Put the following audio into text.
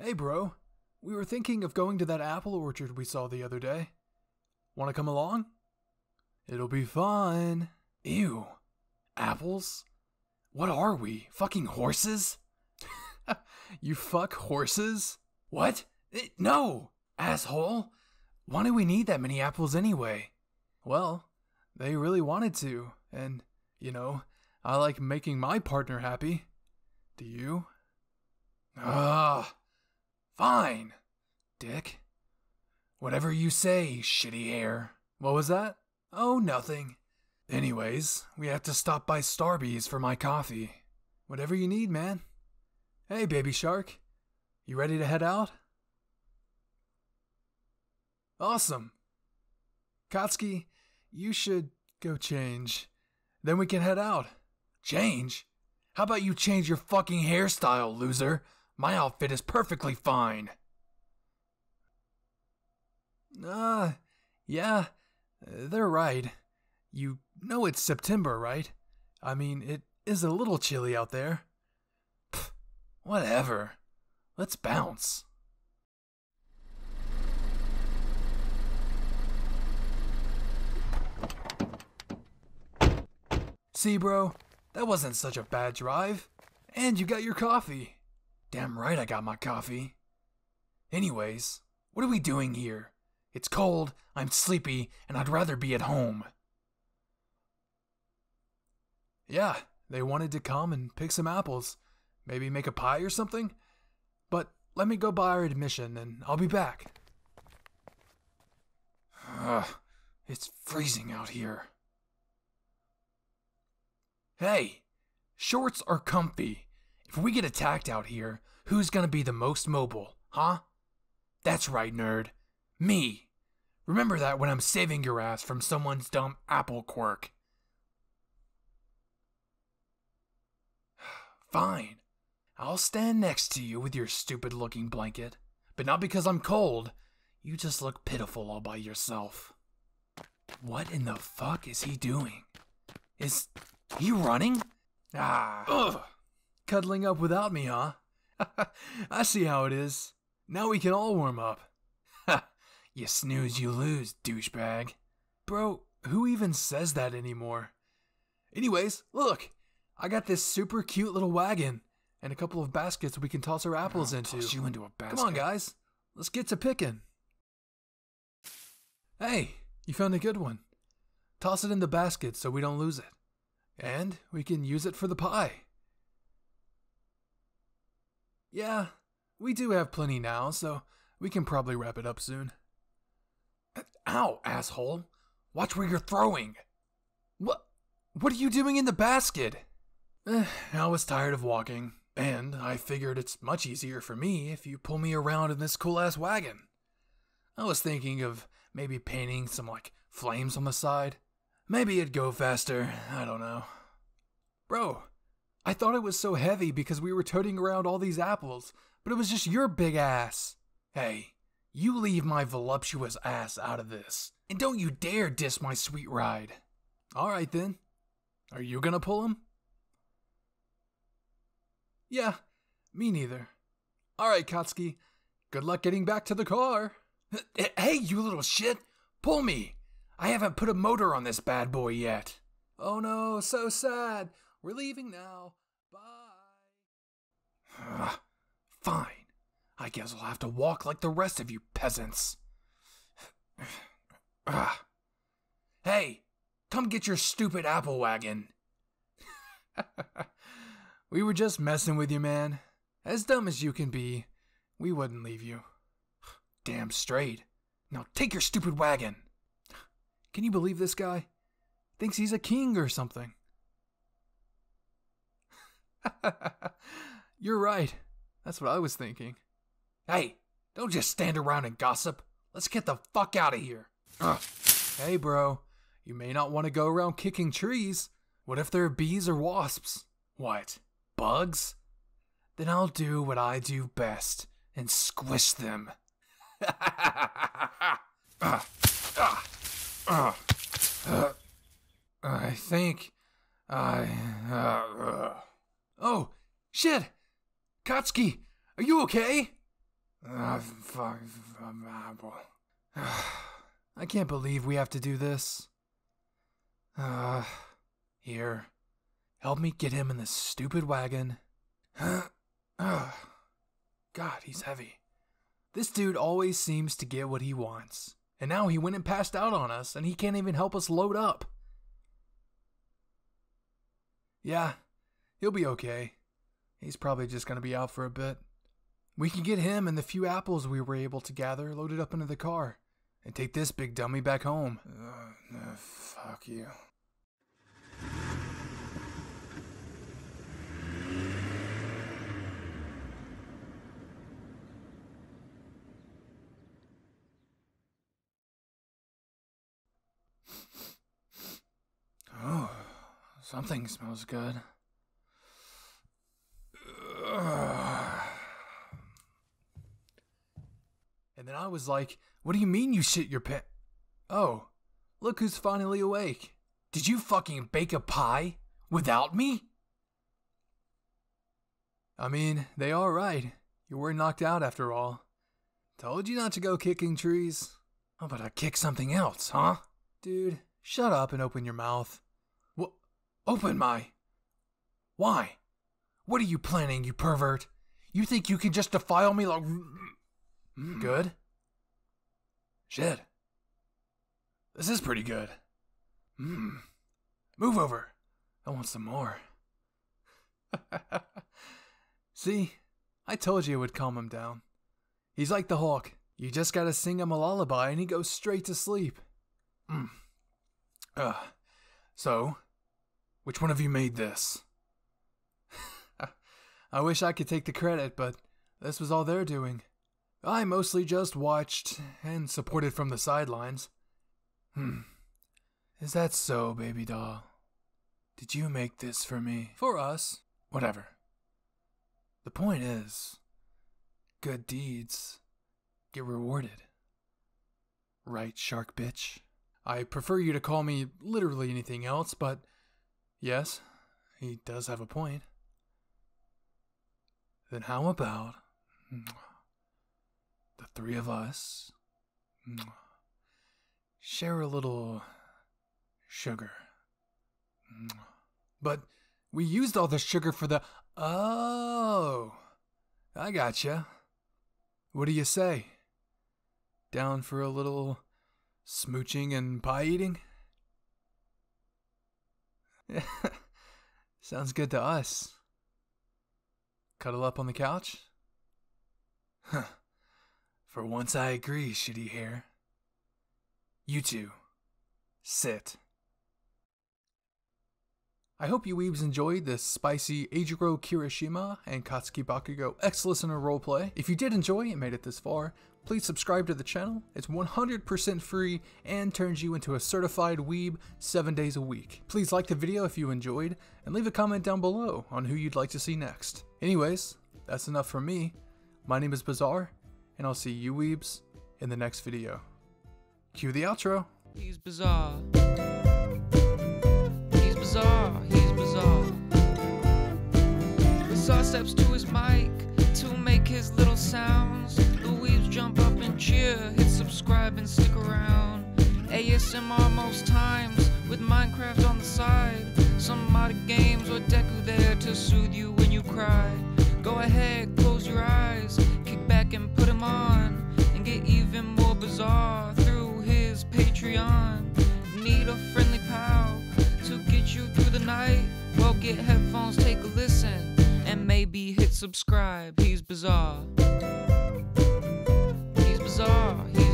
Hey, bro. We were thinking of going to that apple orchard we saw the other day. Want to come along? It'll be fun. Ew. Apples? What are we? Fucking horses? you fuck horses? What? Eh, no! Asshole! Why do we need that many apples anyway? Well, they really wanted to, and, you know, I like making my partner happy. Do you? Ah, fine, Dick. Whatever you say, shitty hair. What was that? Oh, nothing. Anyways, we have to stop by Starby's for my coffee. Whatever you need, man. Hey, baby shark. You ready to head out? Awesome. Katsuki, you should go change. Then we can head out. Change? How about you change your fucking hairstyle, loser? My outfit is perfectly fine. Ah, uh, yeah, they're right. You know it's September, right? I mean, it is a little chilly out there. Pfft, whatever. Let's bounce. See, bro, that wasn't such a bad drive. And you got your coffee. Damn right I got my coffee. Anyways, what are we doing here? It's cold, I'm sleepy, and I'd rather be at home. Yeah, they wanted to come and pick some apples. Maybe make a pie or something? But let me go buy our admission and I'll be back. Ugh, it's freezing out here. Hey, shorts are comfy. If we get attacked out here, who's gonna be the most mobile, huh? That's right, nerd. Me. Remember that when I'm saving your ass from someone's dumb apple quirk. Fine. I'll stand next to you with your stupid looking blanket. But not because I'm cold. You just look pitiful all by yourself. What in the fuck is he doing? Is he running? Ah. Ugh. Cuddling up without me, huh? I see how it is. Now we can all warm up. Ha! you snooze, you lose, douchebag. Bro, who even says that anymore? Anyways, look. I got this super cute little wagon and a couple of baskets we can toss our apples I'll into. Toss you into a basket. Come on, guys. Let's get to picking. Hey, you found a good one. Toss it in the basket so we don't lose it. And we can use it for the pie. Yeah, we do have plenty now, so we can probably wrap it up soon. Ow, asshole. Watch where you're throwing. What? What are you doing in the basket? Eh, I was tired of walking, and I figured it's much easier for me if you pull me around in this cool ass wagon. I was thinking of maybe painting some like flames on the side. Maybe it'd go faster. I don't know. Bro, I thought it was so heavy because we were toting around all these apples, but it was just your big ass. Hey, you leave my voluptuous ass out of this, and don't you dare diss my sweet ride. Alright then. Are you gonna pull him? Yeah, me neither. Alright, Katsuki. Good luck getting back to the car. Hey, you little shit! Pull me! I haven't put a motor on this bad boy yet. Oh no, so sad. We're leaving now. Bye. Fine. I guess I'll have to walk like the rest of you peasants. hey, come get your stupid apple wagon. we were just messing with you, man. As dumb as you can be, we wouldn't leave you. Damn straight. Now take your stupid wagon. Can you believe this guy? Thinks he's a king or something. You're right. That's what I was thinking. Hey, don't just stand around and gossip. Let's get the fuck out of here. Ugh. Hey, bro. You may not want to go around kicking trees. What if there are bees or wasps? What? Bugs? Then I'll do what I do best and squish them. uh, uh, uh, I think I. Oh, shit! Katsuki, are you okay? Ah, fuck. I can't believe we have to do this. Uh, here. Help me get him in this stupid wagon. God, he's heavy. This dude always seems to get what he wants. And now he went and passed out on us, and he can't even help us load up. Yeah, he'll be okay. He's probably just going to be out for a bit. We can get him and the few apples we were able to gather loaded up into the car and take this big dummy back home. Uh, fuck you. Oh, something smells good. And then I was like, What do you mean you shit your pants? Oh, look who's finally awake. Did you fucking bake a pie without me? I mean, they are right. You were knocked out after all. Told you not to go kicking trees. How about I kick something else, huh? Dude, shut up and open your mouth. What? Open my. Why? What are you planning, you pervert? You think you can just defile me like. Mm, good. Shit. This is pretty good. Mmm. Move over. I want some more. See, I told you it would calm him down. He's like the hawk. You just gotta sing him a lullaby and he goes straight to sleep. Mm. Uh, so, which one of you made this? I wish I could take the credit, but this was all they're doing. I mostly just watched and supported from the sidelines. Hmm. Is that so, baby doll? Did you make this for me? For us. Whatever. The point is, good deeds get rewarded. Right, shark bitch? I prefer you to call me literally anything else, but yes, he does have a point. Then how about three of us mm. share a little sugar? Mm. But we used all the sugar for the. Oh, I gotcha. What do you say? Down for a little smooching and pie eating? Sounds good to us. Cuddle up on the couch? Huh. For once I agree, shitty hair. You two, sit. I hope you weebs enjoyed this spicy Eijiro Kirishima and Katsuki Bakugo ex-listener roleplay. If you did enjoy and made it this far, please subscribe to the channel. It's 100% free and turns you into a certified weeb 7 days a week. Please like the video if you enjoyed, and leave a comment down below on who you'd like to see next. Anyways, that's enough from me. My name is Bizarre, and I'll see you weebs in the next video. Cue the outro. He's bizarre. He's bizarre. He's bizarre. Bizarre steps to his mic to make his little sounds. The weebs jump up and cheer. Hit subscribe and stick around. ASMR most times with Minecraft on the side. Some modded games or Deku there to soothe you when you cry. Go ahead, close your eyes, back and put him on, and get even more bizarre through his Patreon. Need a friendly pal to get you through the night? Well, get headphones, take a listen, and maybe hit subscribe. He's bizarre. He's bizarre. He's